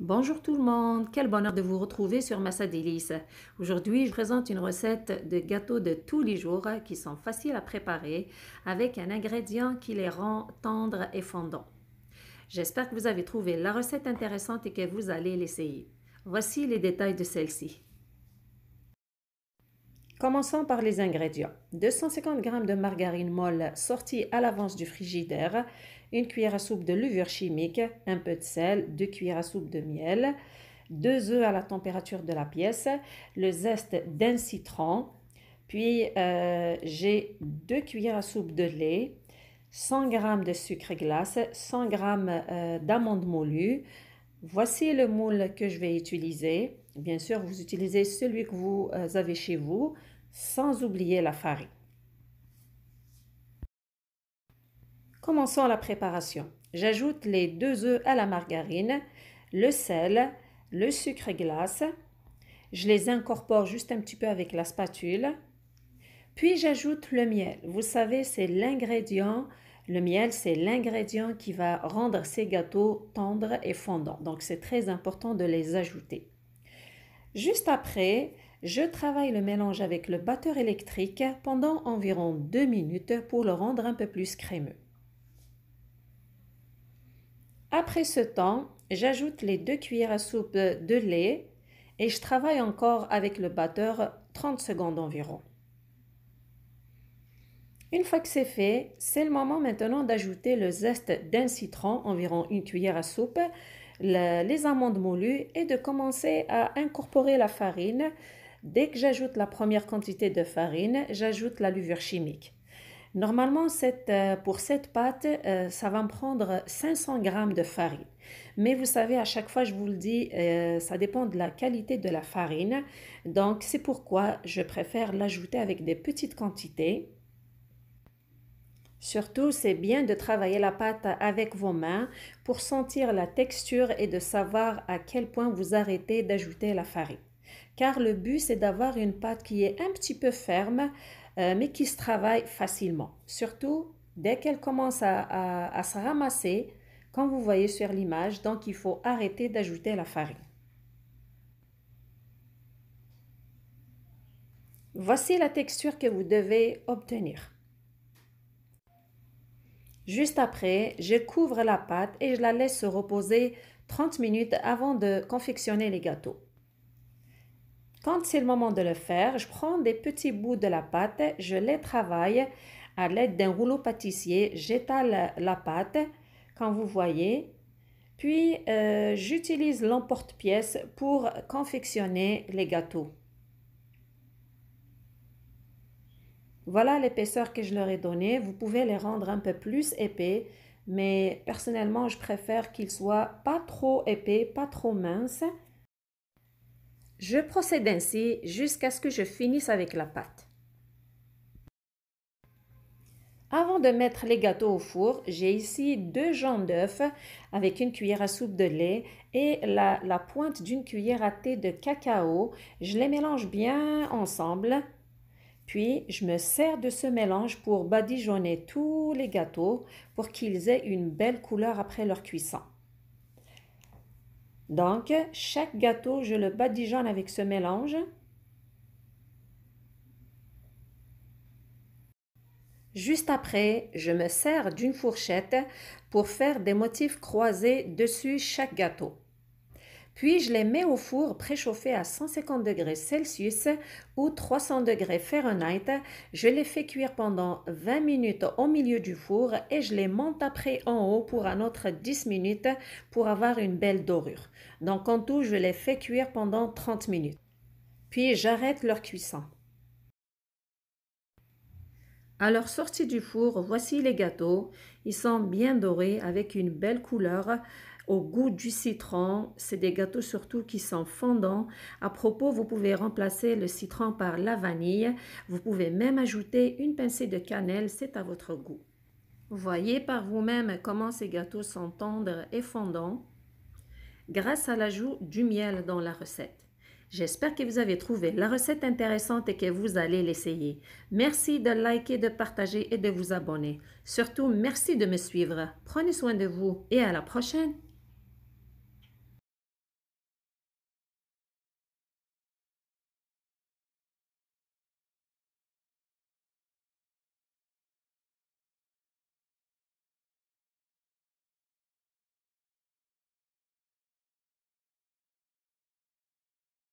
Bonjour tout le monde, quel bonheur de vous retrouver sur Massa Délice. Aujourd'hui, je présente une recette de gâteaux de tous les jours qui sont faciles à préparer avec un ingrédient qui les rend tendres et fondants. J'espère que vous avez trouvé la recette intéressante et que vous allez l'essayer. Voici les détails de celle-ci. Commençons par les ingrédients. 250 g de margarine molle sortie à l'avance du frigidaire, une cuillère à soupe de levure chimique, un peu de sel, deux cuillères à soupe de miel, deux œufs à la température de la pièce, le zeste d'un citron, puis euh, j'ai deux cuillères à soupe de lait, 100 g de sucre glace, 100 g euh, d'amandes. Voici le moule que je vais utiliser. Bien sûr, vous utilisez celui que vous euh, avez chez vous sans oublier la farine. Commençons la préparation. J'ajoute les deux œufs à la margarine, le sel, le sucre glace. Je les incorpore juste un petit peu avec la spatule. Puis j'ajoute le miel. Vous savez, c'est l'ingrédient, le miel, c'est l'ingrédient qui va rendre ces gâteaux tendres et fondants. Donc c'est très important de les ajouter. Juste après, je travaille le mélange avec le batteur électrique pendant environ deux minutes pour le rendre un peu plus crémeux. Après ce temps, j'ajoute les deux cuillères à soupe de lait et je travaille encore avec le batteur 30 secondes environ. Une fois que c'est fait, c'est le moment maintenant d'ajouter le zeste d'un citron, environ une cuillère à soupe, les amandes moulues et de commencer à incorporer la farine Dès que j'ajoute la première quantité de farine, j'ajoute la levure chimique. Normalement, euh, pour cette pâte, euh, ça va me prendre 500 g de farine. Mais vous savez, à chaque fois, je vous le dis, euh, ça dépend de la qualité de la farine. Donc, c'est pourquoi je préfère l'ajouter avec des petites quantités. Surtout, c'est bien de travailler la pâte avec vos mains pour sentir la texture et de savoir à quel point vous arrêtez d'ajouter la farine car le but c'est d'avoir une pâte qui est un petit peu ferme, euh, mais qui se travaille facilement. Surtout dès qu'elle commence à, se ramasser, comme vous voyez sur l'image, donc il faut arrêter d'ajouter la farine. Voici la texture que vous devez obtenir. Juste après, je couvre la pâte et je la laisse se reposer 30 minutes avant de confectionner les gâteaux. Quand c'est le moment de le faire, je prends des petits bouts de la pâte, je les travaille à l'aide d'un rouleau pâtissier, j'étale la pâte, comme vous voyez, puis euh, j'utilise l'emporte-pièce pour confectionner les gâteaux. Voilà l'épaisseur que je leur ai donnée. Vous pouvez les rendre un peu plus épais, mais personnellement, je préfère qu'ils soient pas trop épais, pas trop minces. Je procède ainsi jusqu'à ce que je finisse avec la pâte. Avant de mettre les gâteaux au four, j'ai ici deux jaunes d'œufs avec une cuillère à soupe de lait et la, la pointe d'une cuillère à thé de cacao. Je les mélange bien ensemble. Puis, je me sers de ce mélange pour badigeonner tous les gâteaux pour qu'ils aient une belle couleur après leur cuisson. Donc, chaque gâteau, je le badigeonne avec ce mélange. Juste après, je me sers d'une fourchette pour faire des motifs croisés dessus chaque gâteau. Puis je les mets au four préchauffé à 150 degrés Celsius ou 300 degrés Fahrenheit. Je les fais cuire pendant 20 minutes au milieu du four et je les monte après en haut pour un autre 10 minutes pour avoir une belle dorure. Donc en tout, je les fais cuire pendant 30 minutes. Puis j'arrête leur cuisson. À leur sortie du four, voici les gâteaux. Ils sont bien dorés avec une belle couleur au goût du citron. C'est des gâteaux surtout qui sont fondants. À propos, vous pouvez remplacer le citron par la vanille. Vous pouvez même ajouter une pincée de cannelle, c'est à votre goût. Voyez par vous-même comment ces gâteaux sont tendres et fondants grâce à l'ajout du miel dans la recette. J'espère que vous avez trouvé la recette intéressante et que vous allez l'essayer. Merci de liker, de partager et de vous abonner. Surtout, merci de me suivre. Prenez soin de vous et à la prochaine.